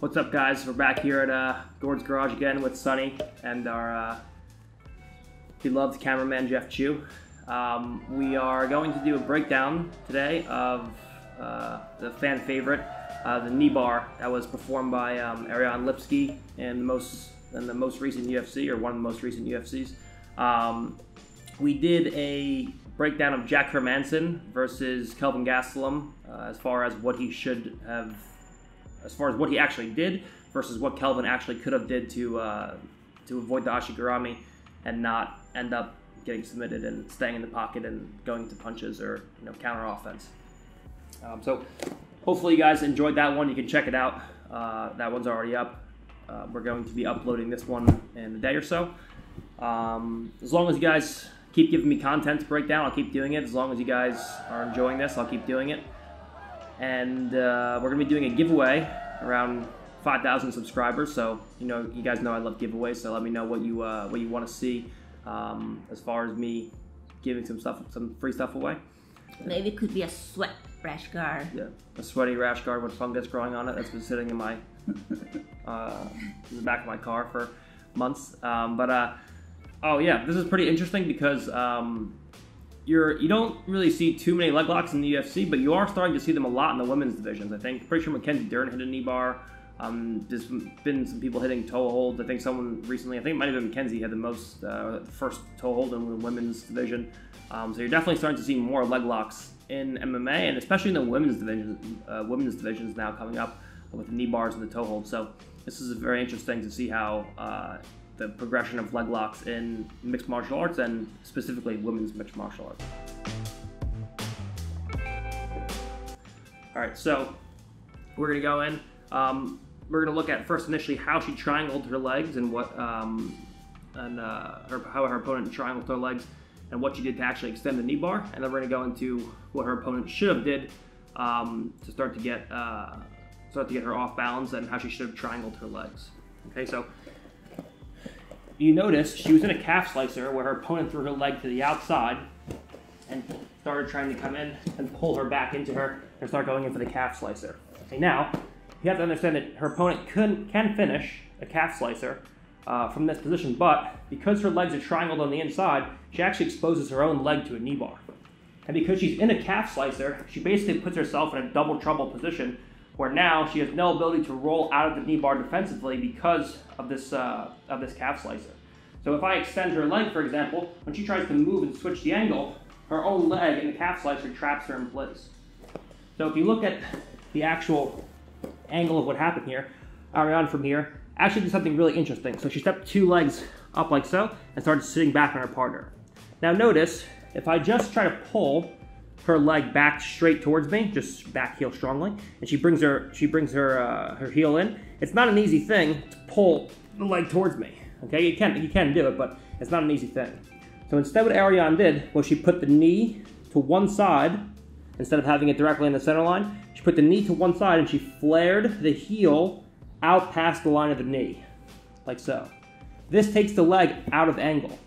What's up, guys? We're back here at uh, Gord's Garage again with Sunny and our uh, beloved cameraman Jeff Chu. Um, we are going to do a breakdown today of uh, the fan favorite, uh, the knee bar that was performed by um, Ariane Lipski in the most in the most recent UFC or one of the most recent UFCs. Um, we did a breakdown of Jack Hermansson versus Kelvin Gastelum uh, as far as what he should have as far as what he actually did versus what Kelvin actually could have did to uh, to avoid the Ashigarami and not end up getting submitted and staying in the pocket and going to punches or you know counter offense. Um, so hopefully you guys enjoyed that one. You can check it out. Uh, that one's already up. Uh, we're going to be uploading this one in a day or so. Um, as long as you guys keep giving me content to break down, I'll keep doing it. As long as you guys are enjoying this, I'll keep doing it and uh, we're gonna be doing a giveaway around 5,000 subscribers. So you know, you guys know I love giveaways. So let me know what you uh, what you want to see um, as far as me giving some stuff, some free stuff away. Maybe it could be a sweat rash guard. Yeah, a sweaty rash guard with fungus growing on it that's been sitting in my uh, in the back of my car for months. Um, but uh, oh yeah, this is pretty interesting because. Um, you're you don't really see too many leg locks in the UFC, but you are starting to see them a lot in the women's divisions. I think pretty sure Mackenzie Dern hit a knee bar. Um, there's been some people hitting toe holds. I think someone recently, I think it might have been Mackenzie, had the most uh, first toe hold in the women's division. Um, so you're definitely starting to see more leg locks in MMA, and especially in the women's divisions. Uh, women's divisions now coming up with the knee bars and the toe holds. So this is very interesting to see how uh, the progression of leg locks in mixed martial arts and specifically women's mixed martial arts. All right, so we're gonna go in. Um, we're gonna look at first initially how she triangled her legs and what um, and uh, her, how her opponent triangled her legs and what she did to actually extend the knee bar, and then we're gonna go into what her opponent should have did um, to start to get uh, start to get her off balance and how she should have triangled her legs. Okay, so you notice she was in a calf slicer where her opponent threw her leg to the outside and started trying to come in and pull her back into her and start going in for the calf slicer. Okay, now you have to understand that her opponent can, can finish a calf slicer uh, from this position, but because her legs are triangled on the inside, she actually exposes her own leg to a knee bar. And because she's in a calf slicer, she basically puts herself in a double trouble position where now she has no ability to roll out of the knee bar defensively because of this, uh, of this calf slicer. So if I extend her leg, for example, when she tries to move and switch the angle, her own leg in the calf slicer traps her in place. So if you look at the actual angle of what happened here, Ariane from here actually did something really interesting. So she stepped two legs up like so and started sitting back on her partner. Now notice, if I just try to pull her leg back straight towards me, just back heel strongly, and she brings her she brings her uh, her heel in. It's not an easy thing to pull the leg towards me. Okay, you can you can do it, but it's not an easy thing. So instead, what Ariane did was she put the knee to one side instead of having it directly in the center line. She put the knee to one side and she flared the heel out past the line of the knee, like so. This takes the leg out of angle.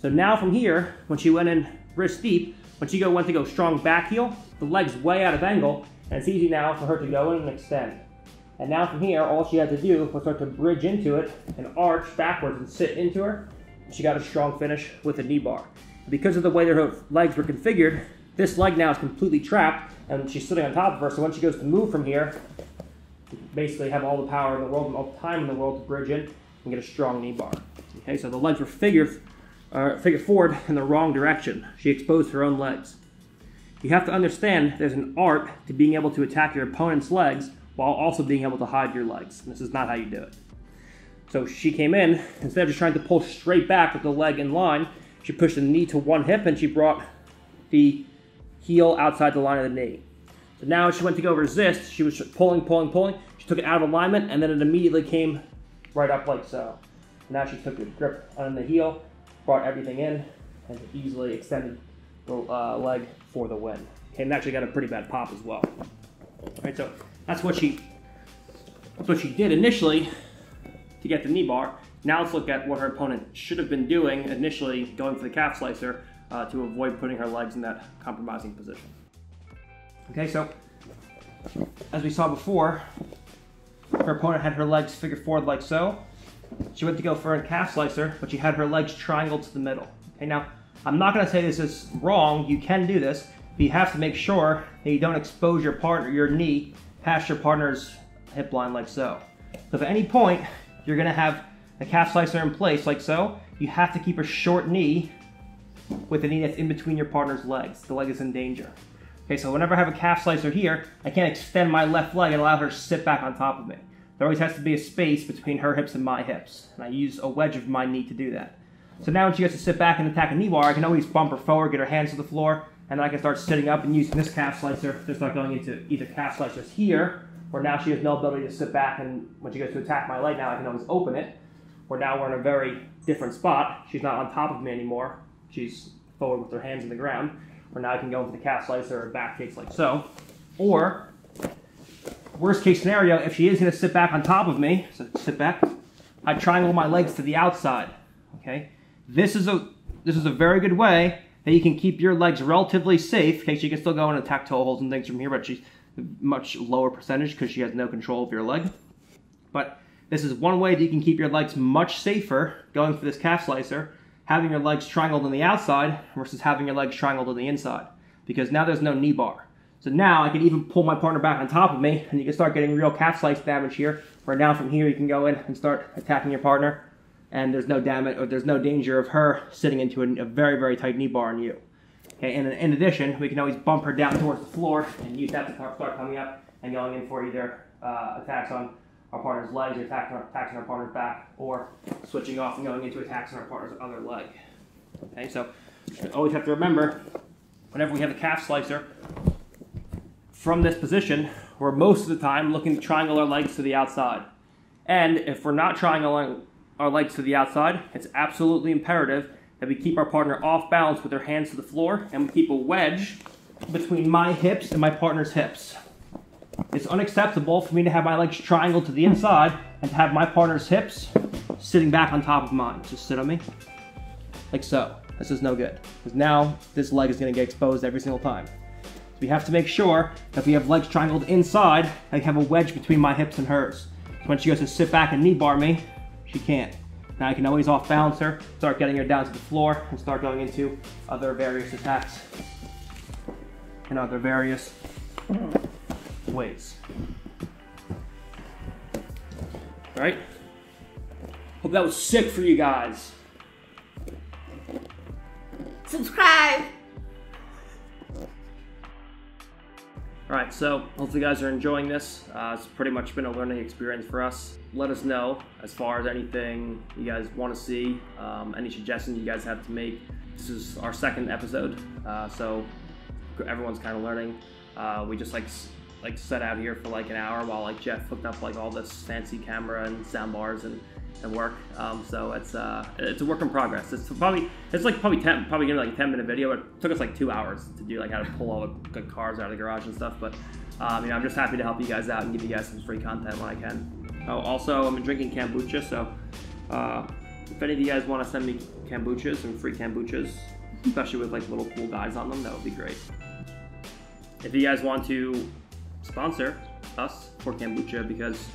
So now from here, when she went in wrist deep, when she went to go strong back heel, the leg's way out of angle, and it's easy now for her to go in and extend. And now from here, all she had to do was start to bridge into it and arch backwards and sit into her. She got a strong finish with a knee bar. Because of the way her legs were configured, this leg now is completely trapped and she's sitting on top of her. So when she goes to move from here, basically have all the power in the world and all the time in the world to bridge in and get a strong knee bar. Okay, so the legs were figured uh, figure forward in the wrong direction. She exposed her own legs. You have to understand there's an art to being able to attack your opponent's legs while also being able to hide your legs. This is not how you do it. So she came in, instead of just trying to pull straight back with the leg in line, she pushed the knee to one hip and she brought the heel outside the line of the knee. So now she went to go resist, she was pulling, pulling, pulling. She took it out of alignment and then it immediately came right up like so. Now she took a grip on the heel brought everything in and easily extended the uh, leg for the win. Okay, and actually got a pretty bad pop as well. All right, so that's what she that's what she did initially to get the knee bar. Now let's look at what her opponent should have been doing initially, going for the calf slicer uh, to avoid putting her legs in that compromising position. Okay, so as we saw before, her opponent had her legs figure forward like so. She went to go for a calf slicer, but she had her legs triangled to the middle. Okay, now I'm not going to say this is wrong. You can do this, but you have to make sure that you don't expose your partner, your knee, past your partner's hip line like so. So if at any point you're going to have a calf slicer in place like so, you have to keep a short knee with a knee that's in between your partner's legs. The leg is in danger. Okay, so whenever I have a calf slicer here, I can't extend my left leg and allow her to sit back on top of me. There always has to be a space between her hips and my hips. And I use a wedge of my knee to do that. So now when she gets to sit back and attack a knee bar, I can always bump her forward, get her hands to the floor, and then I can start sitting up and using this calf slicer to start going into either calf slicers here, or now she has no ability to sit back and when she goes to attack my leg now I can always open it. Or now we're in a very different spot. She's not on top of me anymore. She's forward with her hands in the ground. Or now I can go into the calf slicer or back kicks like so. Or worst case scenario, if she is going to sit back on top of me, so sit back, I triangle my legs to the outside. Okay, this is a this is a very good way that you can keep your legs relatively safe. Okay, she can still go and attack toe holds and things from here, but she's much lower percentage because she has no control of your leg. But this is one way that you can keep your legs much safer going for this calf slicer, having your legs triangled on the outside versus having your legs triangled on the inside. Because now there's no knee bar. So now I can even pull my partner back on top of me and you can start getting real calf slice damage here. Where now from here you can go in and start attacking your partner and there's no damage or there's no danger of her sitting into a, a very, very tight knee bar on you. Okay, and in addition, we can always bump her down towards the floor and use that to start coming up and going in for either uh, attacks on our partner's legs or attacking our, attacking our partner's back or switching off and going into attacks on our partner's other leg. Okay, so always have to remember whenever we have a calf slicer, from this position, we're most of the time looking to triangle our legs to the outside. And if we're not triangling our legs to the outside, it's absolutely imperative that we keep our partner off balance with their hands to the floor and we keep a wedge between my hips and my partner's hips. It's unacceptable for me to have my legs triangled to the inside and to have my partner's hips sitting back on top of mine. Just sit on me, like so. This is no good, because now this leg is gonna get exposed every single time we have to make sure that we have legs triangled inside, I have a wedge between my hips and hers. So when she goes to sit back and knee bar me, she can't. Now I can always off balance her, start getting her down to the floor, and start going into other various attacks in other various ways. Right? Hope that was sick for you guys. Subscribe! Alright, so hopefully you guys are enjoying this. Uh, it's pretty much been a learning experience for us. Let us know as far as anything you guys want to see, um, any suggestions you guys have to make. This is our second episode, uh, so everyone's kind of learning. Uh, we just like like set out here for like an hour while like Jeff hooked up like all this fancy camera and sound bars and and work. Um, so it's uh, it's a work in progress. It's probably it's like probably ten probably gonna be like a ten minute video. It took us like two hours to do like how to pull all the good cars out of the garage and stuff. But um, you know I'm just happy to help you guys out and give you guys some free content when I can. Oh, also I'm drinking kombucha, so uh, if any of you guys want to send me kombuchas and free kombuchas, especially with like little cool guys on them, that would be great. If you guys want to sponsor us for kombucha because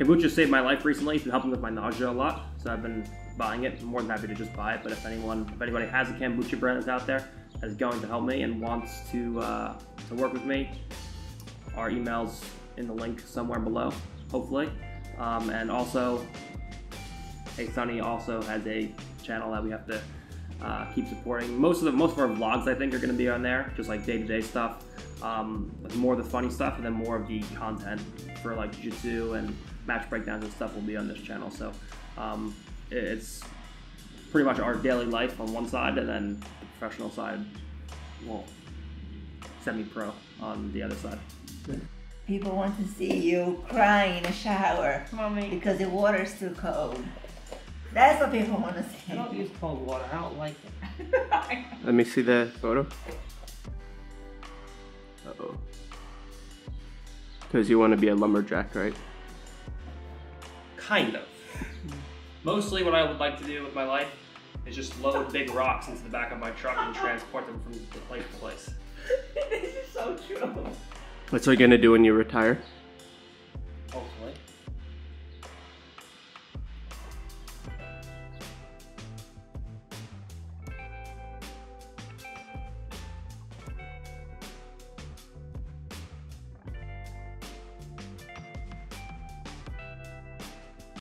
Kombucha saved my life recently. It's been helping with my nausea a lot, so I've been buying it. I'm more than happy to just buy it. But if anyone, if anybody has a kombucha brand that's out there that is going to help me and wants to uh, to work with me, our emails in the link somewhere below, hopefully. Um, and also, Hey Sunny also has a channel that we have to uh, keep supporting. Most of the most of our vlogs I think are going to be on there, just like day to day stuff, um, more of the funny stuff, and then more of the content for like jiu-jitsu and match breakdowns and stuff will be on this channel. So um, it's pretty much our daily life on one side, and then the professional side, well, semi-pro on the other side. People want to see you crying in a shower Mommy. because the water's too cold. That's what people want to see. I don't use cold water. I don't like it. Let me see the photo. Uh oh. Because you want to be a lumberjack, right? Kind of. Mostly what I would like to do with my life is just load big rocks into the back of my truck and transport them from place to place. this is so true. What's are you gonna do when you retire? Hopefully.